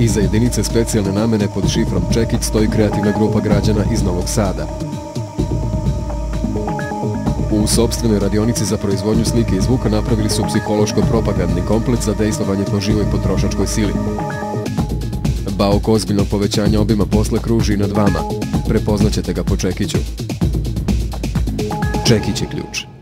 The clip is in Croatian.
Iza jedinice specijalne namene pod šifrom Čekić stoji kreativna grupa građana iz Novog Sada. U sobstvenoj radionici za proizvodnju slike i zvuka napravili su psihološko-propagandni kompleks za dejstvovanje po živoj potrošačkoj sili. Bauk ozbiljno povećanja obima posla kruži i nad vama. Prepoznaćete ga po Čekiću. Čekić je ključ.